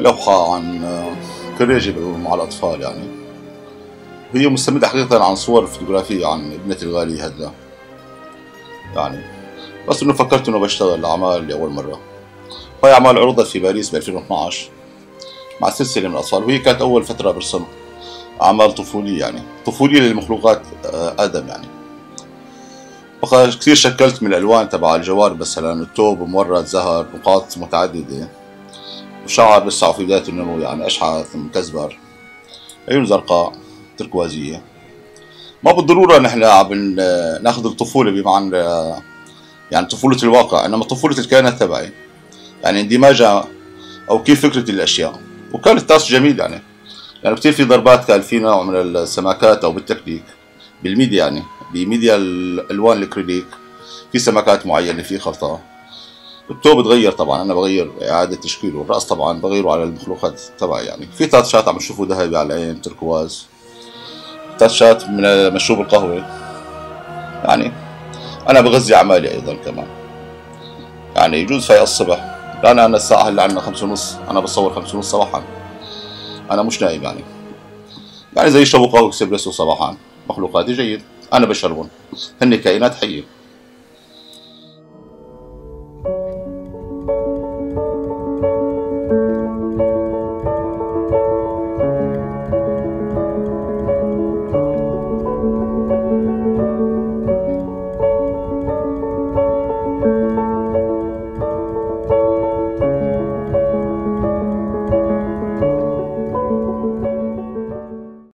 صفحة عن كريجي مع الأطفال يعني. هي مستمدة حقيقة عن صور فوتوغرافية عن ابنتي الغالية هذا. يعني بس إنه فكرت إنه بشتغل أعمال لأول مرة. هاي أعمال عرضت في باريس ب 2012 مع سلسلة من الأطفال وهي كانت أول فترة برسم أعمال طفولية يعني طفولية للمخلوقات آه، آدم يعني. كثير شكلت من الألوان تبع الجوار مثلا التوب مورد زهر نقاط متعددة. وشعر لسه في بداية النمو يعني أشحث مكزبر عيون زرقاء تركوازية. ما بالضرورة نحن عم ناخذ الطفولة بمعنى يعني طفولة الواقع إنما طفولة الكائنات تبعي. يعني اندماجها أو كيف فكرة الأشياء. وكان ال touch جميل يعني. يعني كثير في ضربات كان في نوع من السماكات أو بال technique بال media يعني بميديا الألوان الكريليك في سمكات معينة في خلطة التوب تغير طبعا أنا بغير إعادة تشكيله الرأس طبعا بغيره على المخلوقات تبعي يعني. في تاتشات عم تشوفوا ذهبي على العين تركواز. تاتشات من مشروب القهوة. يعني أنا بغذي أعمالي أيضا كمان. يعني يجوز في الصبح. لأن أنا الساعة هلا عندنا خمسة ونص أنا بصور خمسة ونص صباحا. أنا مش نايم يعني. يعني زي يشربوا قهوة اكسبريسو صباحا. مخلوقاتي جيد. أنا بشربهم. هن كائنات حية.